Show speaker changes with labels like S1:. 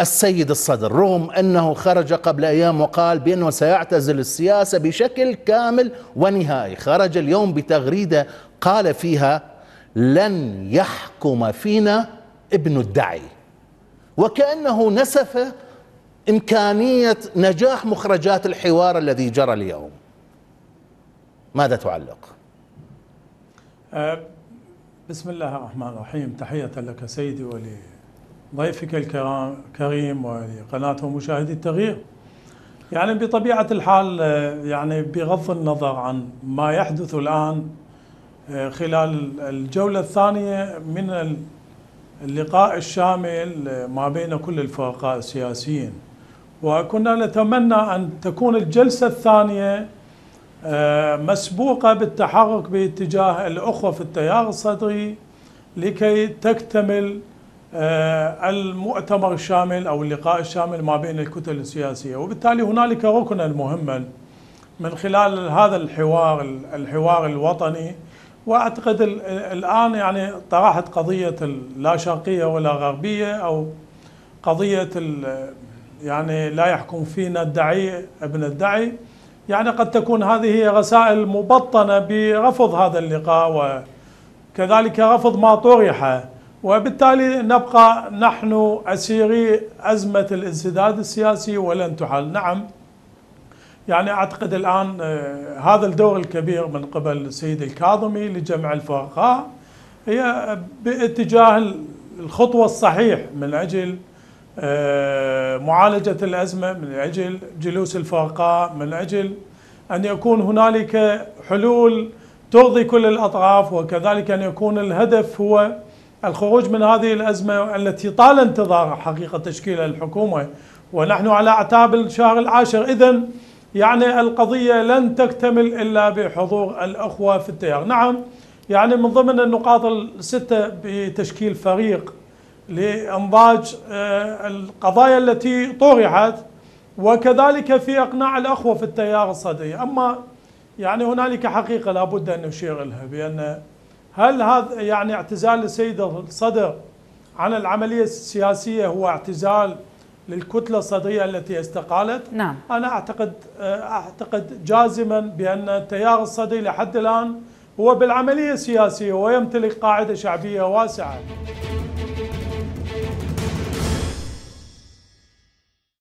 S1: السيد الصدر. رغم أنه خرج قبل أيام وقال بأنه سيعتزل السياسة بشكل كامل ونهائي. خرج اليوم بتغريدة قال فيها لن يحكم فينا ابن الدعي وكأنه نسف إمكانية نجاح مخرجات الحوار الذي جرى اليوم. ماذا تعلق؟
S2: أه، بسم الله الرحمن الرحيم. تحية لك سيدي ولضيفك الكريم ولقناة ومشاهدي التغيير. يعني بطبيعة الحال يعني بغض النظر عن ما يحدث الآن خلال الجولة الثانية من اللقاء الشامل ما بين كل الفرقاء السياسيين. وكنا نتمنى أن تكون الجلسة الثانية مسبوقة بالتحرك باتجاه الأخوة في التيار الصدري لكي تكتمل المؤتمر الشامل أو اللقاء الشامل ما بين الكتل السياسية. وبالتالي هنالك ركنا مهما من خلال هذا الحوار الحوار الوطني. وأعتقد الآن يعني طرحت قضية لا شرقية ولا غربية أو قضية يعني لا يحكم فينا الدعي ابن الدعي يعني قد تكون هذه رسائل مبطنة برفض هذا اللقاء وكذلك رفض ما طرح وبالتالي نبقى نحن أسيري أزمة الانسداد السياسي ولن تحل. نعم. يعني أعتقد الآن آه، هذا الدور الكبير من قبل السيد الكاظمي لجمع الفرقاء هي باتجاه الخطوة الصحيح من أجل آه، معالجة الأزمة من أجل جلوس الفرقاء من أجل أن يكون هنالك حلول ترضي كل الأطراف وكذلك أن يكون الهدف هو الخروج من هذه الأزمة التي طال انتظار حقيقة تشكيل الحكومة. ونحن على أعتاب الشهر العاشر اذا يعني القضية لن تكتمل إلا بحضور الأخوة في التيار. نعم يعني من ضمن النقاط الستة بتشكيل فريق لإنضاج آه، القضايا التي طرحت وكذلك في إقناع الأخوة في التيار الصدري. أما يعني هنالك حقيقة لابد أن نشير لها بأن هل هذا يعني اعتزال السيد الصدر عن العملية السياسية هو اعتزال للكتلة الصدرية التي استقالت
S3: نعم.
S2: أنا أعتقد أعتقد جازما بأن التيار الصدري لحد الآن هو بالعملية السياسية ويمتلك قاعدة شعبية واسعة